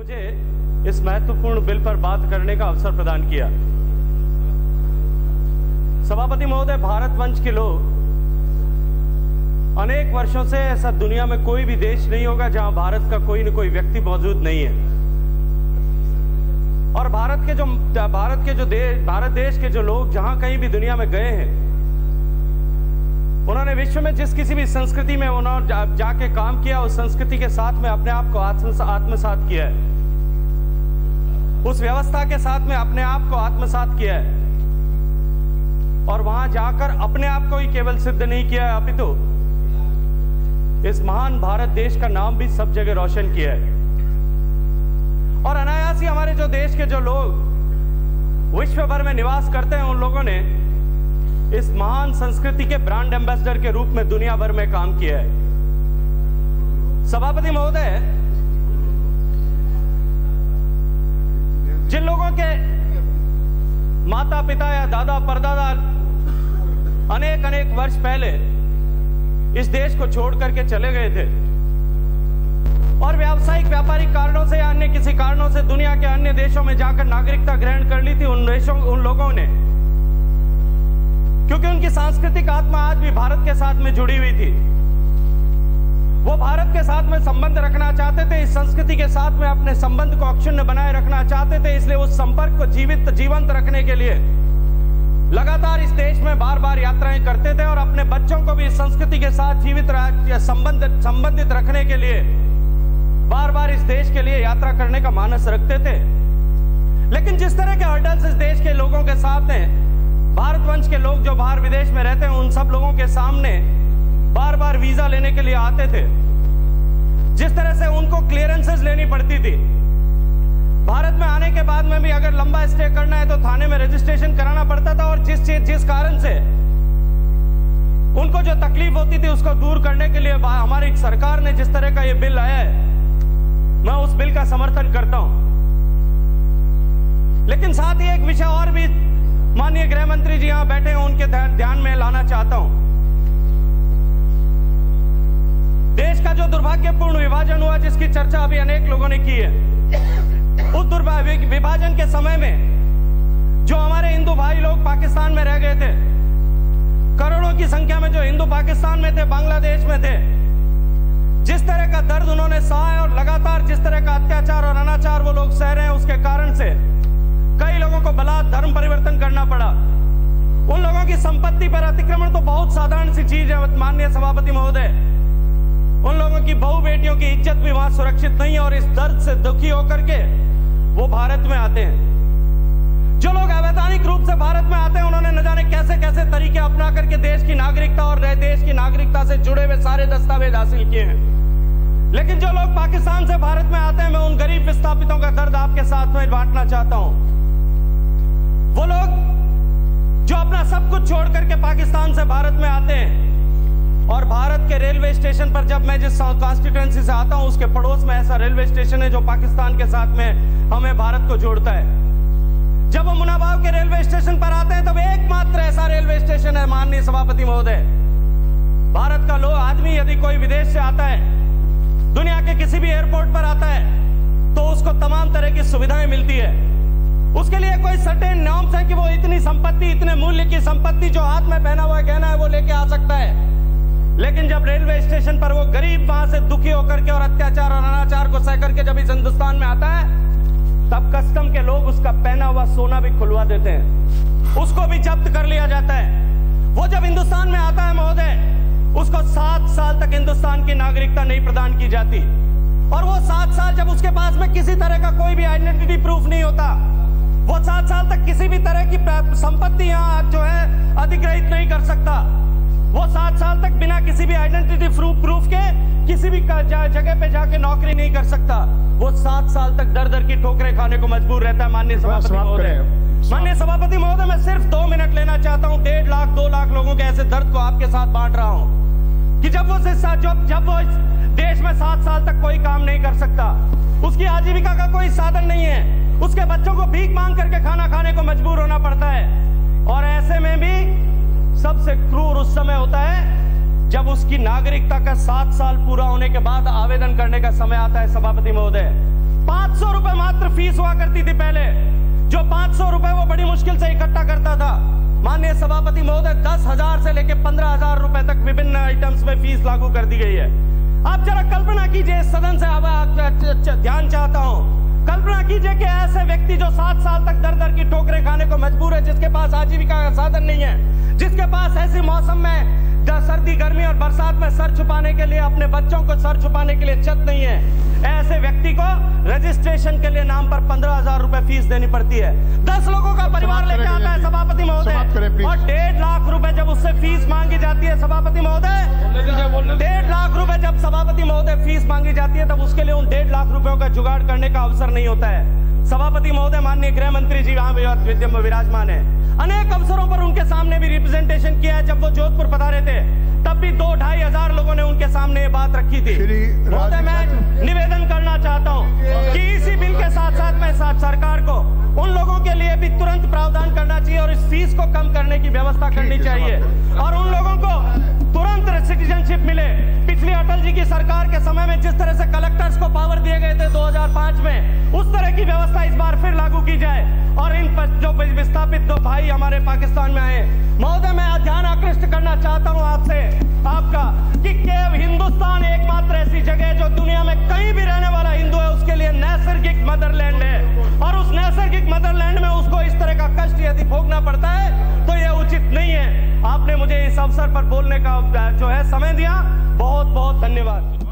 मुझे इस महत्वपूर्ण बिल पर बात करने का अवसर प्रदान किया। सभापति महोदय, भारत वंश के लोग, अनेक वर्षों से ऐसा दुनिया में कोई भी देश नहीं होगा जहाँ भारत का कोई न कोई व्यक्ति मौजूद नहीं है। और भारत के जो, भारत के जो देश भारत देश के जो लोग जहाँ कहीं भी दुनिया में गए हैं उन्होंने विश्व में जिस किसी भी संस्कृति में उन्होंने जा, जाके काम किया उस संस्कृति के साथ में अपने आप को आत्मसात किया है। उस व्यवस्था के साथ में अपने आप को आत्मसात किया है। और वहाँ जाकर अपने आप को ही केवल सिद्ध नहीं किया है अपितु इस महान भारत देश का नाम भी सब जगह रोशन किया है। और अनायास ही हमारे जो देश के जो लोग विश्व भर में निवास करते हैं उन लोगों ने इस महान संस्कृति के ब्रांड एम्बेसडर के रूप में दुनिया भर में काम किया है। सभापति महोदय, जिन लोगों के माता पिता या दादा परदादा अनेक अनेक वर्ष पहले इस देश को छोड़ करके चले गए थे और व्यावसायिक व्यापारिक कारणों से या अन्य किसी कारणों से दुनिया के अन्य देशों में जाकर नागरिकता ग्रहण कर ली थी, उन देशों, उन लोगों ने क्योंकि उनकी सांस्कृतिक आत्मा आज भी भारत के साथ में जुड़ी हुई थी। वो भारत के साथ में संबंध रखना चाहते थे, इस संस्कृति के साथ में अपने संबंध को अक्षुण्ण बनाए रखना चाहते थे, इसलिए उस संपर्क को जीवित, जीवंत रखने के लिए लगातार इस देश में बार बार यात्राएँ करते थे और अपने बच्चों को भी इस संस्कृति के साथ जीवित संबंध, संबंधित रखने के लिए बार बार इस देश के लिए यात्रा करने का मानस रखते थे। लेकिन जिस तरह के हर्डल्स इस देश के लोगों के साथ हैं भारत वंश के लोग जो बाहर विदेश में रहते हैं, उन सब लोगों के सामने बार बार वीज़ा लेने के लिए आते थे। जिस तरह से उनको क्लियरेंसेस लेनी पड़ती थी। भारत में आने के बाद में भी अगर लंबा स्टे करना है तो थाने में रजिस्ट्रेशन कराना पड़ता था, और जिस चीज़, जिस कारण से उनको जो तकलीफ़ होती थी, उसको दूर करने के लिए हमारी सरकार ने जिस तरह का ये बिल लाया है, मैं उस बिल का समर्थन करता हूँ। लेकिन साथ ही एक विषय और भी माननीय गृह मंत्री जी, यहाँ बैठे हैं, उनके ध्यान में लाना चाहता हूँ। देश का जो दुर्भाग्यपूर्ण विभाजन हुआ, जिसकी चर्चा अभी अनेक लोगों ने की है, उस दुर्भाग्य विभाजन के समय में जो हमारे हिंदू भाई लोग पाकिस्तान में रह गए थे, करोड़ों की संख्या में जो हिंदू पाकिस्तान में थे, बांग्लादेश में थे, जिस तरह का दर्द उन्होंने सहा है और लगातार जिस तरह का अत्याचार और अनाचार वो लोग सह रहे हैं, उसके कारण से कई लोगों को बलात् धर्म परिवर्तन करना पड़ा। उन लोगों की संपत्ति पर अतिक्रमण तो बहुत साधारण सी चीज़ है, माननीय सभापति महोदय। उन लोगों की बहु बेटियों की इज़्ज़त भी वहाँ सुरक्षित नहीं है और इस दर्द से दुखी होकर के वो भारत में आते हैं। जो लोग अवैधानिक रूप से भारत में आते हैं, उन्होंने न जाने कैसे कैसे तरीके अपना करके देश की नागरिकता और देश की नागरिकता से जुड़े हुए सारे दस्तावेज़ हासिल किए हैं। लेकिन जो लोग पाकिस्तान से भारत में आते हैं, मैं उन गरीब विस्थापितों का दर्द आपके साथ में बांटना चाहता हूँ। वो लोग जो अपना सब कुछ छोड़ करके पाकिस्तान से भारत में आते हैं और भारत के रेलवे स्टेशन पर जब मैं जिस कॉन्स्टिट्यूंसी से आता हूँ, उसके पड़ोस में ऐसा रेलवे स्टेशन है जो पाकिस्तान के साथ में हमें भारत को जोड़ता है। जब हम मुनाबाव के रेलवे स्टेशन पर आते हैं, तब एकमात्र ऐसा रेलवे स्टेशन है माननीय सभापति महोदय। भारत का लोग आदमी यदि कोई विदेश से आता है, दुनिया के किसी भी एयरपोर्ट पर आता है तो उसको तमाम तरह की सुविधाएँ मिलती है। उसके लिए कोई सर्टेन नॉर्म्स है कि वो इतनी संपत्ति, इतने मूल्य की संपत्ति जो हाथ में पहना हुआ गहना है, वो लेके आ सकता है। लेकिन जब रेलवे स्टेशन पर वो गरीब, वहाँ से दुखी होकर के और अत्याचार और अनाचार को सह करके जब इस हिंदुस्तान में आता है, तब कस्टम के लोग उसका पहना हुआ सोना भी खुलवा देते हैं। उसको भी जब्त कर लिया जाता है। वो जब हिंदुस्तान में आता है महोदय, उसको सात साल तक हिंदुस्तान की नागरिकता नहीं प्रदान की जाती। और वो सात साल जब उसके पास में किसी तरह का कोई भी आइडेंटिटी प्रूफ नहीं होता वो सात साल तक किसी भी तरह की संपत्ति यहाँ जो है अधिग्रहित नहीं कर सकता। वो सात साल तक बिना किसी भी आइडेंटिटी प्रूफ प्रूफ के किसी भी जगह पे जाके नौकरी नहीं कर सकता। वो सात साल तक दर दर की ठोकरें खाने को मजबूर रहता है माननीय सभापति महोदय। माननीय सभापति महोदय मैं सिर्फ़ दो मिनट लेना चाहता हूँ। डेढ़ लाख दो लाख लोगों के ऐसे दर्द को आपके साथ बांट रहा हूँ कि जब वो जब जब वो देश में सात साल तक कोई काम नहीं कर सकता उसकी आजीविका का कोई साधन नहीं है। उसके बच्चों को भीख मांग करके खाना खाने को मजबूर होना पड़ता है। और ऐसे में भी सबसे क्रूर उस समय होता है जब उसकी नागरिकता का सात साल पूरा होने के बाद आवेदन करने का समय आता है सभापति महोदय। पाँच सौ रुपए मात्र फ़ीस हुआ करती थी पहले। जो पाँच सौ रुपए वो बड़ी मुश्किल से इकट्ठा करता था। माननीय सभापति महोदय, दस हज़ार से लेकर पंद्रह हज़ार रुपए तक विभिन्न आइटम्स में फ़ीस लागू कर दी गई है। आप जरा कल्पना कीजिए सदन से अब ध्यान चाहता हूँ। कीजिए कि ऐसे व्यक्ति जो सात साल तक दर दर की ठोकरें खाने को मजबूर है जिसके पास आजीविका का साधन नहीं है जिसके पास ऐसे मौसम में सर्दी गर्मी और बरसात में सर छुपाने के लिए अपने बच्चों को सर छुपाने के लिए छत नहीं है। ऐसे व्यक्ति को रजिस्ट्रेशन के लिए नाम पर पंद्रह हज़ार रुपए फ़ीस देनी पड़ती है। दस लोगों का परिवार लेके आता है सभापति महोदय। और डेढ़ लाख रुपए जब उससे फ़ीस मांगी जाती है सभापति महोदय सभापति महोदय फ़ीस मांगी जाती है तब उसके लिए उन डेढ़ लाख रुपयों का जुगाड़ करने का अवसर नहीं होता है। सभापति महोदय माननीय गृह मंत्री जी वहाँ विराजमान है। अनेक अवसरों पर उनके सामने भी रिप्रेजेंटेशन किया है। जब वो जोधपुर पधारे थे तब भी दो ढाई हज़ार लोगों ने उनके सामने ये बात रखी थी। महोदय मैं निवेदन करना चाहता हूँ कि इसी बिल के साथ साथ मैं साथ सरकार को उन लोगों के लिए भी तुरंत प्रावधान करना चाहिए और इस फ़ीस को कम करने की व्यवस्था करनी चाहिए। और उन लोगों को तुरंत सिटीजनशिप मिले। पिछली अटल जी की सरकार के समय में जिस तरह से कलेक्टर्स को पावर दिए गए थे 2005 में, उस तरह की व्यवस्था इस बार फिर लागू की जाए। और इन जो विस्थापित दो भाई हमारे पाकिस्तान में आए, महोदय, मैं ध्यान आकृष्ट करना चाहता हूँ आपसे, आपका, कि केव हिंदुस्तान एकमात्र ऐसी जगह है जो दुनिया में कहीं भी रहने वाला हिंदू है, उसके लिए नैसर्गिक मदरलैंड है। और उस नैसर्गिक मदरलैंड में उसको इस तरह का कष्ट यदि भोगना पड़ता है तो यह उचित नहीं है। आपने मुझे इस अवसर पर बोलने का जो है समय दिया। बहुत बहुत धन्यवाद।